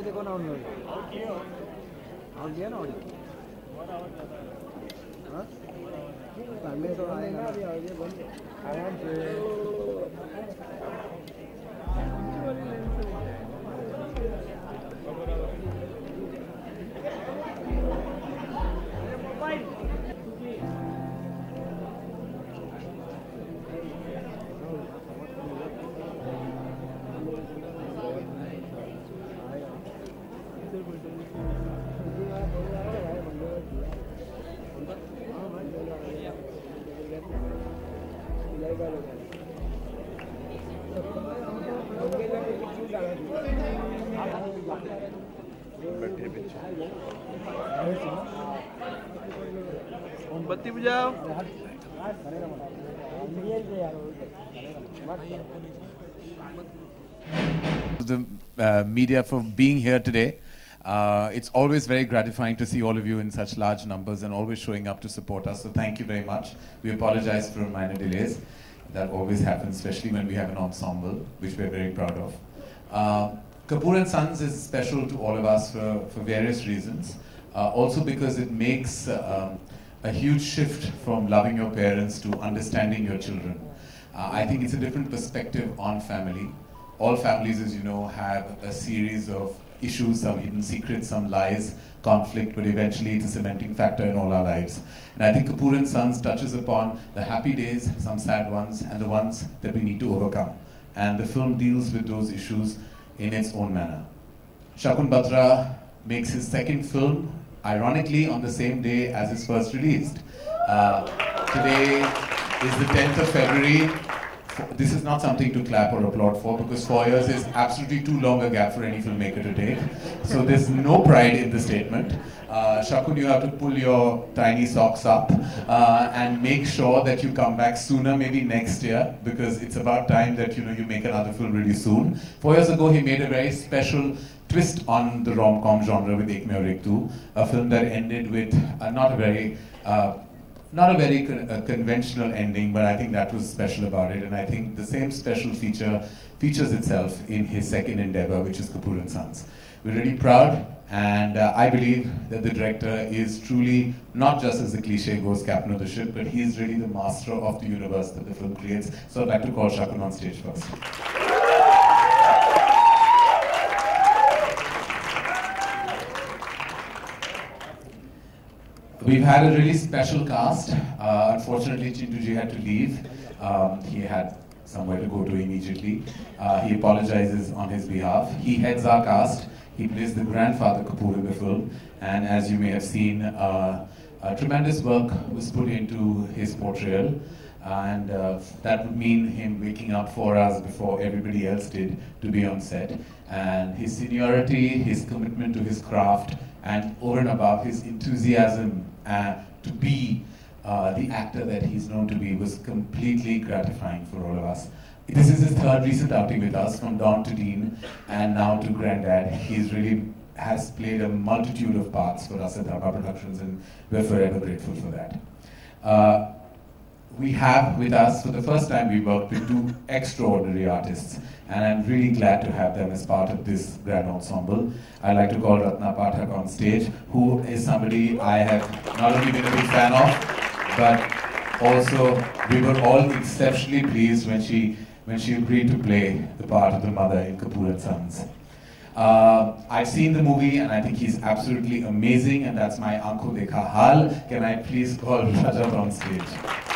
खड़े देखो ना उन लोग आउट किया ना आउट तो आएगा अभी आराम से मोमबत्ती बुझाओ the uh, media for being here today. Uh, it's always very gratifying to see all of you in such large numbers and always showing up to support us. So thank you very much. We apologize for minor delays. That always happens, especially when we have an ensemble, which we're very proud of. Uh, Kapoor and Sons is special to all of us for, for various reasons. Uh, also because it makes um, a huge shift from loving your parents to understanding your children. Uh, I think it's a different perspective on family. All families, as you know, have a series of issues, some hidden secrets, some lies, conflict, but eventually it's a cementing factor in all our lives. And I think Kapoor and Sons touches upon the happy days, some sad ones, and the ones that we need to overcome. And the film deals with those issues in its own manner. Shakun Batra makes his second film, ironically, on the same day as his first released. Uh, today is the 10th of February. This is not something to clap or applaud for because four years is absolutely too long a gap for any filmmaker to take. So there's no pride in the statement. Uh, Shakun, you have to pull your tiny socks up uh, and make sure that you come back sooner, maybe next year, because it's about time that you know you make another film really soon. Four years ago, he made a very special twist on the rom-com genre with Ek Mein Aur Ek a film that ended with uh, not a very uh, not a very con- uh, conventional ending, but I think that was special about it. And I think the same special feature features itself in his second endeavor, which is Kapoor and Sons. We're really proud, and uh, I believe that the director is truly not just as the cliche goes, captain of the ship, but he's really the master of the universe that the film creates. So I'd like to call Shakun on stage first. We've had a really special cast. Uh, unfortunately, Chintuji had to leave. Um, he had somewhere to go to immediately. Uh, he apologizes on his behalf. He heads our cast. He plays the grandfather Kapoor in the film. And as you may have seen, uh, tremendous work was put into his portrayal. And uh, that would mean him waking up four hours before everybody else did to be on set. And his seniority, his commitment to his craft, and over and above his enthusiasm uh, to be uh, the actor that he's known to be was completely gratifying for all of us. This is his third recent outing with us, from Don to Dean, and now to Granddad. He's really has played a multitude of parts for us at Dharma Productions, and we're forever grateful for that. Uh, we have with us, for the first time, we worked with two extraordinary artists, and I'm really glad to have them as part of this grand ensemble. I'd like to call Ratna Pathak on stage, who is somebody I have not only been a big fan of, but also we were all exceptionally pleased when she when she agreed to play the part of the mother in Kapoor and Sons. Uh, I've seen the movie and I think he's absolutely amazing, and that's my Anko Dekha Hal. Can I please call Rajat on stage?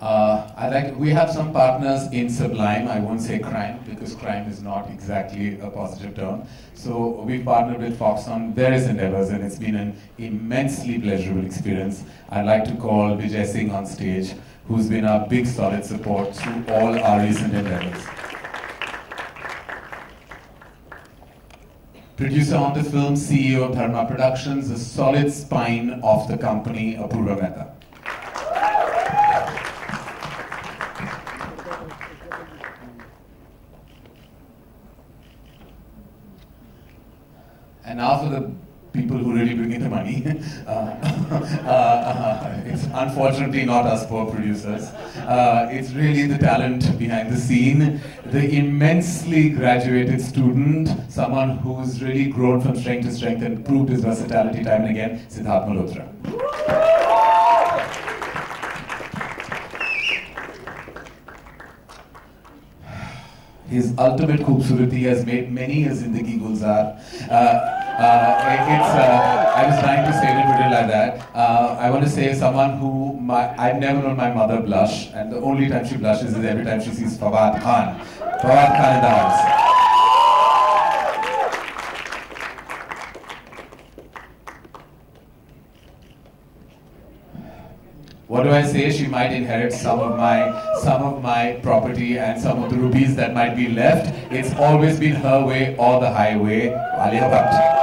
Uh, I like. We have some partners in Sublime. I won't say crime because crime is not exactly a positive term. So we've partnered with Fox on various endeavors, and it's been an immensely pleasurable experience. I'd like to call Vijay Singh on stage, who's been our big solid support through all our recent endeavors. Producer on the film, CEO of Dharma Productions, the solid spine of the company, Apurva Mehta. And now for the people who really bring in the money. uh, uh, it's unfortunately not us poor producers. Uh, it's really the talent behind the scene, the immensely graduated student, someone who's really grown from strength to strength and proved his versatility time and again, Siddharth Malhotra. His ultimate khoobsurati has made many a zindagi gulzar. Uh, uh, uh, I was trying to say it, put it like that. Uh, I want to say someone who my, I've never known my mother blush, and the only time she blushes is every time she sees Fawad Khan. Fawad Khan in the house. what do I say? She might inherit some of my some of my property and some of the rupees that might be left. It's always been her way or the highway. Alia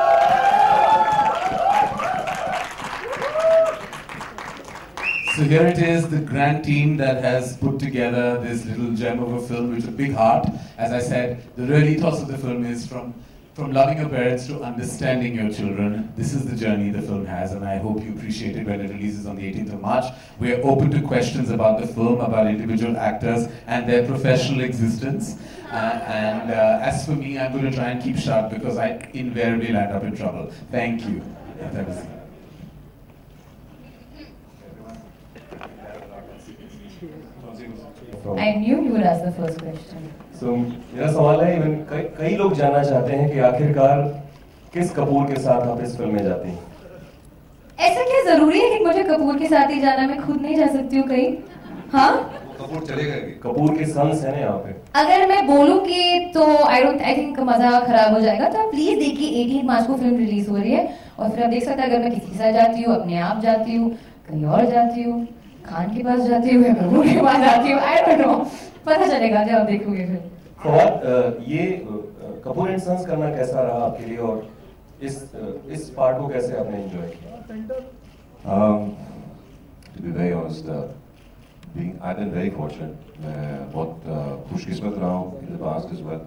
So here it is, the grand team that has put together this little gem of a film with a big heart. As I said, the real ethos of the film is from from loving your parents to understanding your children. This is the journey the film has, and I hope you appreciate it when it releases on the 18th of March. We are open to questions about the film, about individual actors and their professional existence. Uh, and uh, as for me, I'm going to try and keep sharp because I invariably land up in trouble. Thank you. That was- I knew you would ask the first question. मेरा सवाल है even कई कई लोग जानना चाहते हैं कि आखिरकार किस कपूर के साथ आप इस फ़िल्म में जाती हैं? ऐसा क्या ज़रूरी है कि मुझे कपूर के साथ ही जाना? मैं खुद नहीं जा सकती हूँ कहीं। हाँ? कपूर चलेगा भी कपूर के सन्स हैं ना यहाँ पे। अगर मैं बोलूँगी तो आई डोंट आई थिंक मज़ा खराब हो जाएगा तो आप प्लीज़ देखिए 18 मार्च को फ़िल्म रिलीज़ हो रही है। और फिर आप देख सकते हैं अगर मैं किसी के साथ जाती हूँ अपने आप जाती हूँ कहीं और जाती हूँ। खान के पास जाती हूँ या कपूर के पास जाती हूँ आई डोंट नो पता चलेगा जब देखोगे फिर फवाद ये कपूर एंड सन्स करना कैसा रहा आपके लिए और इस इस पार्ट को कैसे आपने एंजॉय किया Um, to be very honest, uh, being I've been very fortunate. मैं बहुत uh, खुशकिस्मत रहा हूँ in the past as well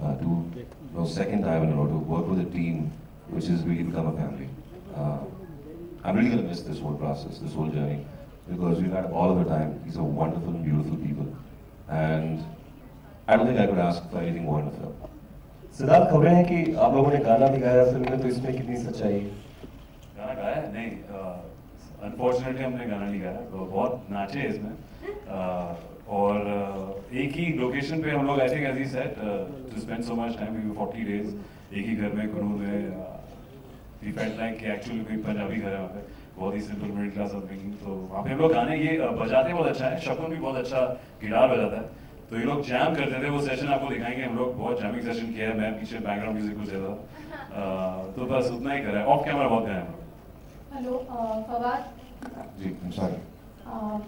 uh, to you know, second time in a row to work with a team which has really become a family. Uh, I'm really gonna miss this whole process, this whole journey, because we've had all of the time. These are wonderful, beautiful people, and I don't think I could ask for anything more in a film. Siddharth खबरें हैं कि आप लोगों ने गाना भी गाया film में तो इसमें कितनी सच्चाई है गाना गाया? नहीं अनफॉर्चुनेटली हमने गाना नहीं गाया तो बहुत नाचे इसमें uh, और uh, एक ही लोकेशन पे हम लोग think as he said to spend so much time we 40 days एक ही घर में कुनूर में वी फेल्ट लाइक कि एक्चुअली कोई पंजाबी घर है वहाँ पे बहुत ही सिंपल मिडिल क्लास अपब्रिंगिंग तो वहाँ पे हम लोग गाने ये बजाते बहुत अच्छा है शकुन भी बहुत अच्छा गिटार बजाता है। तो ये लोग जैम करते थे वो सेशन आपको दिखाएँगे हम लोग बहुत जैमिंग सेशन किया है मैं पीछे बैकग्राउंड म्यूज़िक कुछ देता तो बस उतना ही करा है। ऑफ़ कैमरा बहुत गाया हम लोग। हेलो फवाद? जी. अ,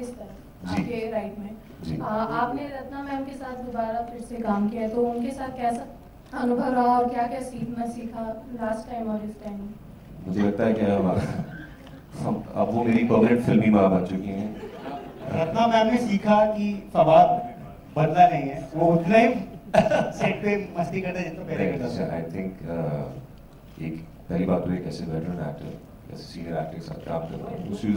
इस तरफ़ जी। आपके राइट में। जी। अ, आपने रत्ना मैम के साथ दोबारा फिर से काम किया है तो उनके साथ कैसा अनुभव रहा और क्या क्या सीखना सीखा लास्ट टाइम और इस टाइम मुझे लगता है कि हमारा हम अब वो मेरी परमानेंट फिल्मी माँ बन चुकी हैं रत्ना मैम ने सीखा कि फवाद बदला नहीं है वो उतना ही सेट पे मस्ती करता जितना पहले करता था आई थिंक एक पहली बात तो एक ऐसे वेटरन एक्टर ऐसे सीनियर एक्टर के साथ काम करना दूसरी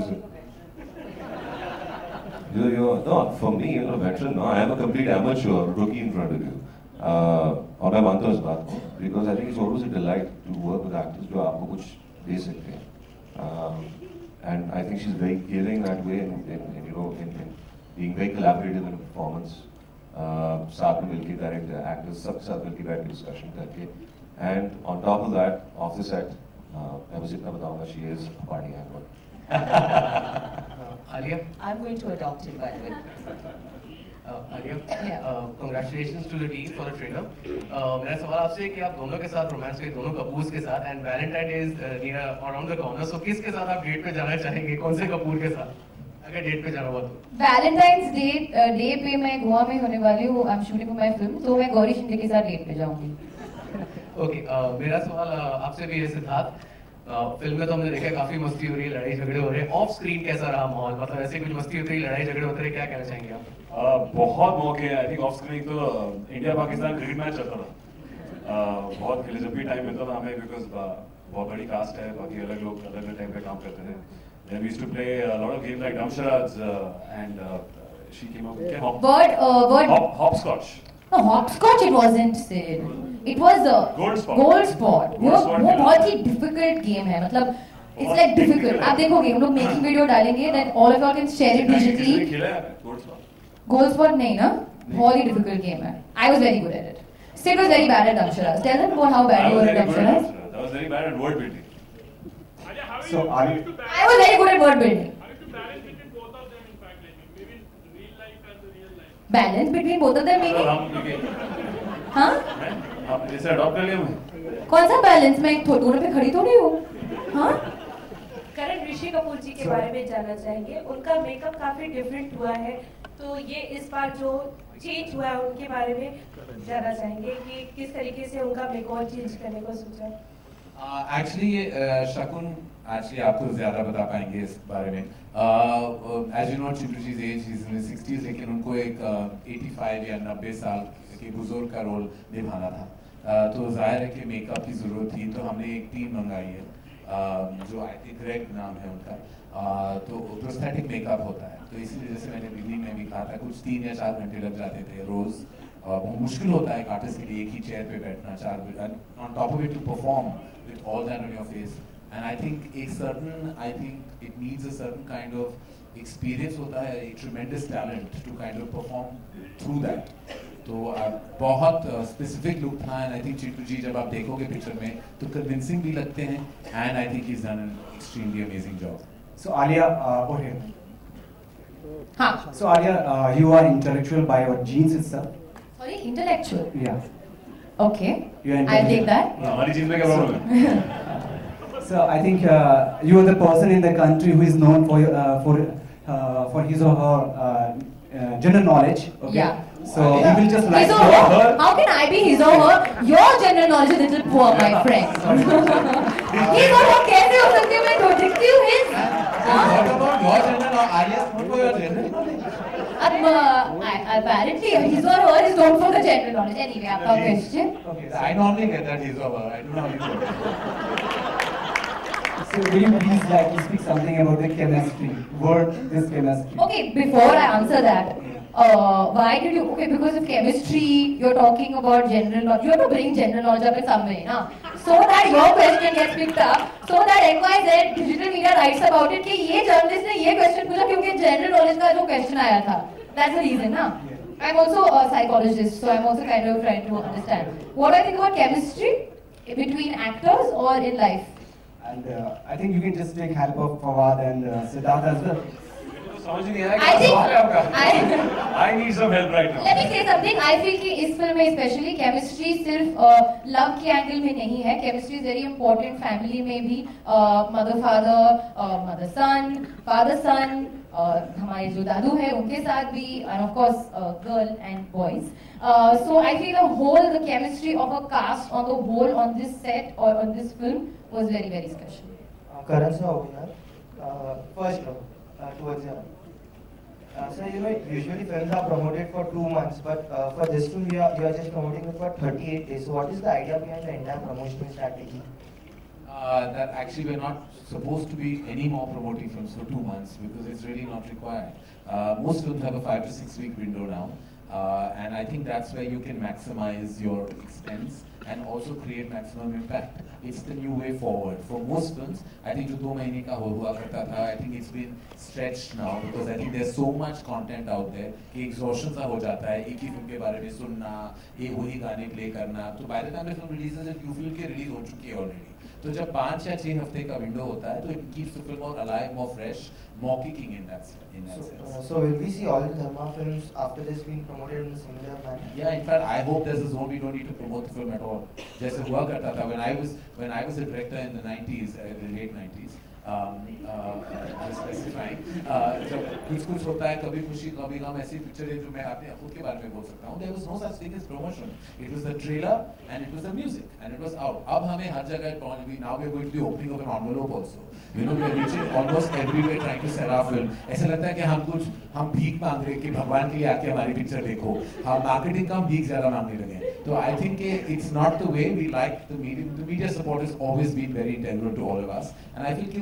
You, you, no, for me, you know, veteran, no, I am a complete amateur, rookie in front of you. Uh, और मैं मानता हूँ इस बात को because I think it's always a delight to work with actors जो आपको कुछ दे सकते हैं. Um, and I think she's very giving that way in, in, in you know, in, in being very collaborative in performance. Uh, साथ में मिलके director actors सब साथ मिलके बैठ के डिस्कशन करके and on top of that of the set मैं बस इतना बताऊंगा she is party hanger Alia, I'm going to adopt him by the way. Uh, Alia, Yeah. uh, congratulations to the team for the trailer. Uh, मेरा सवाल आपसे है कि आप दोनों के साथ रोमांस के दोनों कपूर्स के साथ and Valentine day is near around the corner so किसके साथ आप डेट पे जाना चाहेंगे? कौन से कपूर के साथ? अगर डेट पे जाना हुआ तो। वैलेंटाइंस डे डे पे मैं गोवा में होने वाली हूँ I am shooting my film तो मैं गौरी शिंदे के साथ डेट पे जाऊँगी। ओके मेरा सवाल uh, आपसे भी है सिद्धार्थ। फ़िल्म में तो हमने देखा काफ़ी मस्ती हो रही है लड़ाई झगड़े हो रहे हैं। ऑफ़ स्क्रीन कैसा रहा माहौल? मतलब ऐसे कुछ मस्ती होती है लड़ाई झगड़े होते रहे क्या कहना चाहेंगे आप? बहुत मौके आई थिंक ऑफ़ स्क्रीन तो इंडिया पाकिस्तान क्रिकेट मैच चलता था। बहुत खेले जब भी टाइम मिलता था हमें बिकॉज़ बहुत बड़ी कास्ट है बाकी अलग लोग अलग अलग टाइप पे काम करते थे then we used to play a lot of games like Damsharads uh, and uh, she came up with hop, Word, uh, word. hop, hopscotch No, hopscotch it wasn't Sid. It was a Gold spot. Gold spot. Gold वो spot वो बहुत ही difficult game है मतलब it's like difficult. आप देखोगे हम लोग making video डालेंगे then all of you can share it digitally. है gold spot Gold spot नहीं ना बहुत ही difficult game है. I was very good at it. Sid was very bad at Damsharas. Tell them about how bad you were at. Damsharads. I was very bad at word building So are you? I was very good at word building. Of them तो meaning? हम ये- हाँ? हैं? आप इसे adopt कर लिया मैं? कौन सा बैलेंस मैं थो- दोनों पे खड़ी थोड़ी हूँ। हाँ करण ऋषि कपूर जी के बारे में जानना चाहेंगे। उनका मेकअप काफ़ी डिफरेंट हुआ है। तो ये इस बार जो चेंज हुआ है उनके बारे में जानना चाहेंगे कि किस तरीके से उनका मेकअप चेंज करने को सोचा? एक्चुअली uh, ये uh, शकुन एक्चुअली आपको ज़्यादा बता पाएँगे इस बारे में। As you know Chintu ji age is in 60s लेकिन उनको एक uh, 85 या 90 साल के बुज़ुर्ग का रोल निभाना था। uh, तो ज़ाहिर है कि मेकअप की ज़रूरत थी तो हमने एक टीम मंगाई है जो आई थिंक रेड नाम है उनका। तो प्रोस्थेटिक मेकअप होता है। तो इसीलिए जैसे मैंने बिगनिंग में भी कहा था कुछ तीन या चार घंटे लग जाते थे रोज। बहुत मुश्किल होता है एक आर्टिस्ट के लिए एक ही चेयर पे बैठना चार on top of it to perform with all that on your face. And I think a certain, I think it needs a certain kind of experience होता है, a tremendous talent to kind of perform through that. तो uh, बहुत specific look था and I think Chintu ji जब आप देखोगे picture में तो कन्विंसिंग भी लगते हैं and I think is done an extremely amazing job So Alia, uh, over here. हाँ So Alia, uh, you are intellectual by your genes itself. Sorry intellectual Yeah. Okay You are I take that Yeah. हमारी चीज में क्या problem है So I think uh, you are the person in the country who is known for uh, for uh, for his or her uh, uh, general knowledge. Okay. Yeah. So we will just like His or your- her? How can I be his or her? Your general knowledge is a little poor, my friend. his or her कैसे हो सकती है? मैं तो दिखती हूँ his. हाँ? What about your general or Arya's known for your general knowledge? अब uh, I- apparently his or her is known for the general knowledge. Anyway, आपका question. Okay. I normally get that he's over. I don't know how you do it. So will you please like speak something about the chemistry? Word this chemistry. Okay, before I answer that, uh, why did you? Okay, because of chemistry, you're talking about general knowledge. You have to bring general knowledge up in some way, na? So that your question gets picked up, so that XYZ digital media writes about it कि ये journalist ने ये question पूछा क्योंकि general knowledge का जो question आया था. That's the reason, na? I'm also a psychologist, so I'm also kind of trying to understand what I think about chemistry between actors or in life. And uh, I think you can just take help of Fawad and uh, Siddharth as well. समझ नहीं आया क्या सवाल है आपका। I- I need some help right now Let me say something. I कि इस फ़िल्म में स्पेशली केमिस्ट्री सिर्फ़ लव के एंगल में नहीं है। Chemistry is very important family में भी mother father mother son father son हमारे जो दादू है उनके साथ भी and of course girl and boys so I feel the whole the chemistry of a cast on the whole on this set और on this film was very very special Uh, Karan sir over here. Uh, towards the uh, so you know usually films are promoted for two months, but uh, for this film you are you are just promoting it for 38 days. So what is the idea behind the entire promotional strategy? Uh, that actually we're not supposed to be any more promoting films for two months because it's really not required. Uh, most films have a five to six week window now, uh, and I think that's where you can maximize your expense and also create maximum impact. It's the new way forward. For most films, I think जो दो महीने I think it's been stretched now because I think there's so much content out there exhaustion सा हो जाता है एक ही film के बारे में सुनना, एक वही गाने प्ले करना. तो by the time the film releases, you feel कि release हो चुकी है already. तो जब पाँच या छह हफ़्ते का विंडो होता है तो it keeps the more alive more fresh more kicking in that in that so will we see all Dharma films after this being promoted in similar manner या in fact I hope there is no we don't need to promote the film at all जैसे हुआ करता था when I was when I was a director in the 90s the late 90s specifying जब कुछ कुछ होता है, कभी खुशी, कभी गम, ऐसी पिक्चर है जो मैं अपने खुद के बारे में बोल सकता हूँ। No such thing as promotion it was the trailer and it was the music and it was out अब हमें हर जगह पहुँच भी now we going to opening of an you know we reaching almost trying to sell our film ऐसा लगता है कि हम कुछ, हम भीख मांग रहे हैं कि भगवान के लिए आके हमारी पिक्चर देखो। हम मार्केटिंग का हम भीख ज़्यादा मांगने लगे तो I think it's not the way we like the media support is always been very integral to all of us and I कि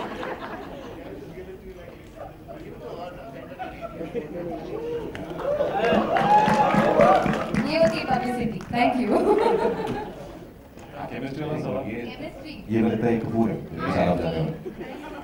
पब्लिसिटी थैंक यू केमिस्ट्री वाला सवाल ये केमिस्ट्री ये लगता है कपूर है मेरे साथ आप जाने वाले